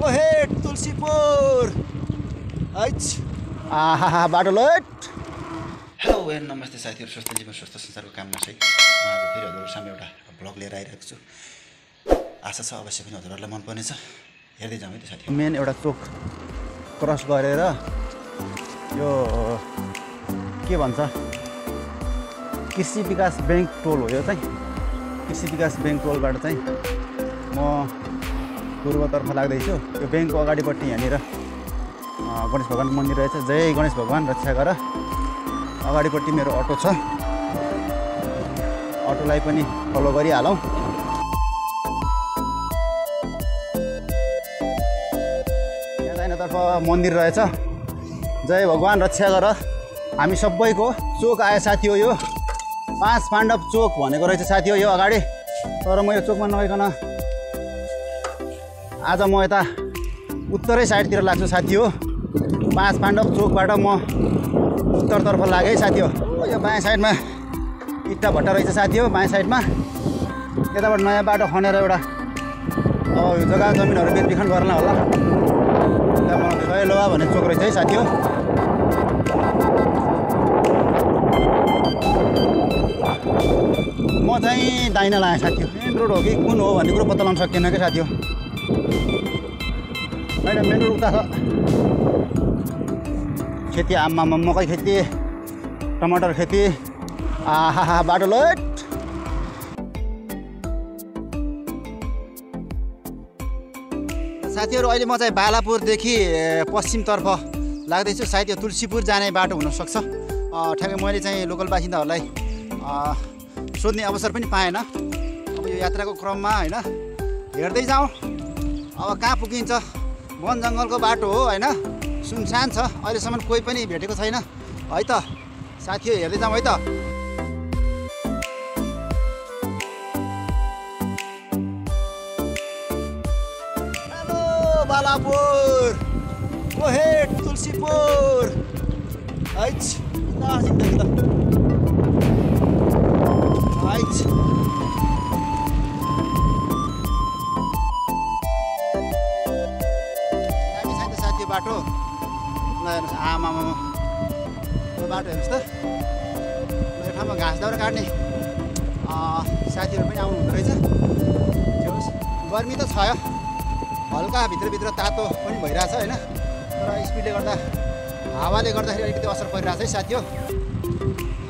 ओहे तुलसीपुर। आहा बाटो lot hello and नमस्ते साथीहरू स्वस्थ जीवन स्वस्थ संसारको कामना सहित म आज फेरि हजुरहरू सामु एउटा ब्लग लिएर आइरहेको छु। आशा छ अवश्य पनि हजुरहरूलाई मनपर्नेछ। हेर्दै जाउँ है त साथी मेन एउटा चोक क्रस गरेर यो के भन्छ? कृषि विकास ब्याङ्क टोल हो यो चाहिँ। कृषि विकास ब्याङ्क टोलबाट चाहिँ म पूर्वतर्फ लाग्दैछु यो ब्याङ्कको अगाडिपट्टि यहाँनिर गणेश भगवान्को मन्दिर रहेछ। जय गणेश भगवान् रक्षा गर। अगाडिपट्टि मेरो अटो छ। अटोलाई पनि फलो गरिहालौँ। यहाँ दाहिनातर्फ मन्दिर रहेछ। जय भगवान् रक्षा गर। हामी सबैको चोक आयो साथी हो यो। पाँच पाण्डव चोक भनेको रहेछ साथी हो यो अगाडि। तर म यो चोकमा नगइकन आज म यता उत्तरै साइडतिर लाग्छु साथी हो। पाँच पाण्डव चोकबाट म उत्तरतर्फ लागेँ साथी हो। यो बायाँ साइडमा इट्टा भट्टा रहेछ साथी हो बायाँ साइडमा। यताबाट नयाँ बाटो खनेर एउटा अब यो जग्गा जमिनहरू बेचबिखन गर्ला होला। त्यहाँ लोवा भन्ने चोक रहेछ है साथी हो। म चाहिँ दाइना लाएँ साथी हो। मेन रोड हो कि कुन हो भन्ने कुरो पत्ता लगाउन सकिएन क्या साथी हो। मेन रोड उता छ खेती आमामा मकै खेती टमाटर खेती आहा बाटो लट साथीहरू अहिले म चाहिँ बालापुरदेखि पश्चिमतर्फ लाग्दैछु। सायद यो तुलसीपुर जाने बाटो हुनसक्छ। ठ्याक्कै मैले चाहिँ लोकल बासिन्दाहरूलाई सोध्ने अवसर पनि पाएन। अब यो यात्राको क्रममा होइन हेर्दै जाउँ। अब कहाँ पुगिन्छ? वन जङ्गलको बाटो हो होइन? सुनसान छ। अहिलेसम्म कोही पनि भेटेको छैन। है त? साथीहरू हेर्दै जाउँ है त? बालापुर। तुलसीपुर। जिन्दगी त। हेर्नुहोस् आमामा यो बाटो हेर्नुहोस् त। यो ठाउँमा घाँस दाउरा काट्ने साथीहरू पनि आउनु हुँदो रहेछ। छेउस् गर्मी त छ। हल्का भित्रभित्र तातो पनि भइरहेछ होइन? तर स्पिडले गर्दा हावाले गर्दाखेरि अलिकति असर परिरहेछ है साथी हो।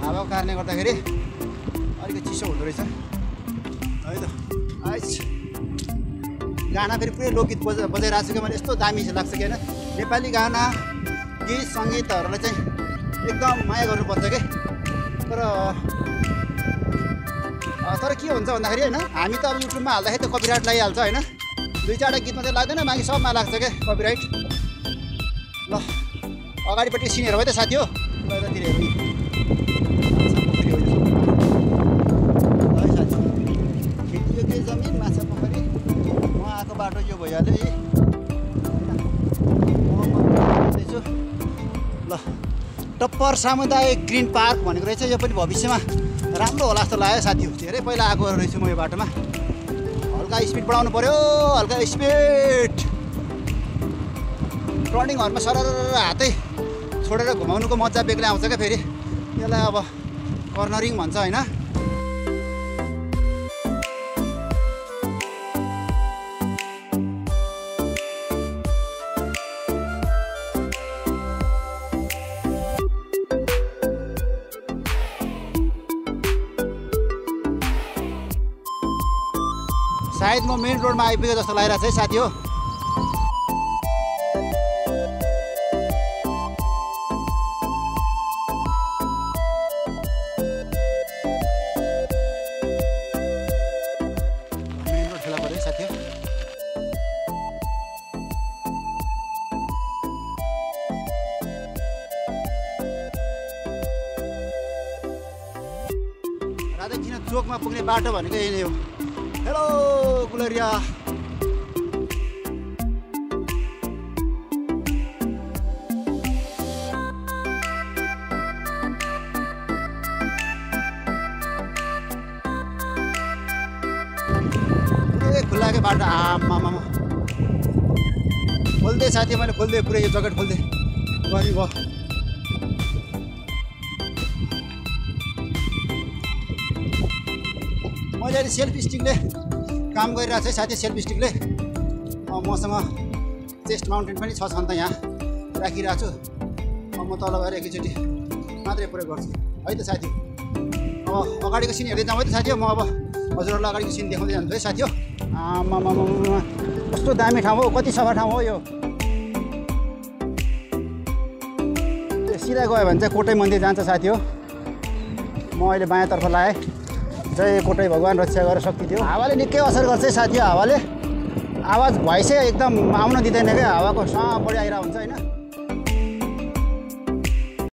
हावाको कारणले गर्दाखेरि अलिकति चिसो हुँदो रहेछ। है त। आइस। गाना फेरि पुरै लोकगीत बजा बजाइरहेको छु कि मैले? यस्तो दामी लाग्छ कि होइन? नेपाली गाना गीत सङ्गीतहरूलाई चाहिँ एकदम माया गर्नुपर्छ कि? तर तर के हुन्छ भन्दाखेरि होइन हामी त अब युट्युबमा हाल्दाखेरि त कपिराइट लगाइहाल्छ होइन। दुई चारवटा गीत मात्रै लाग्दैन बाँकी सबमा लाग्छ क्या कपिराइट ल अगाडिपट्टि सिनेर भयो त साथी हो। ल यतातिर हेरौँ यी। माछा पोखरी हो यो सब। है साथी खेतीयोग्य जमिन माछा पोखरी उहाँको बाटो यो भइहाल्यो ल। टप्पर सामुदायिक ग्रिन पार्क भनेको रहेछ यो पनि भविष्यमा राम्रो होला जस्तो लाग्यो साथी। धेरै पहिला आएको रहेछु म यो बाटोमा। हल्का स्पिड बढाउनु पऱ्यो हल्का स्पिड। टर्निङहरूमा सरर हातै छोडेर घुमाउनुको मजा बेग्लै आउँछ क्या फेरि। त्यसलाई अब कर्नरिङ भन्छ होइन। सायद म मेन रोडमा आइपुगेँ जस्तो लागिरहेको छ है साथी हो। चोकमा पुग्ने बाटो भनेको यही नै हो। गुलरिया पुरै खुल्लाकै बाटो? आमामा खोलिदिएँ साथी मैले खोलिदिएँ पुरै यो खोलिदिएँ गरी भयो मैले अहिले सेल्फ स्टिकले काम गरिरहेको छु साथी सेल्फ स्टिकले। मसँग चेस्ट माउन्टेन पनि छ छन् त यहाँ। राखिरहेको छु। म तल गएर एकैचोटि मात्रै प्रयोग गर्छु। है त साथी? अब अगाडिको सिन हेर्दै जाउँ है त साथी म अब हजुरहरूलाई अगाडिको सिन देखाउँदै जान्छु है साथी हो। आमामामा कस्तो दामी ठाउँ हो कति सफा ठाउँ हो यो। सिधा गयो भने चाहिँ कोटै मन्दिर जान्छ साथी हो। म अहिले बायाँतर्फ लाएँ। जय कोटै भगवान् रक्षा गरेर थियो। हावाले निकै असर गर्छ है साथी हावाले। आवाज भोइसै एकदम आउन दिँदैन क्या हावाको सा बढी आइरहेको हुन्छ होइन।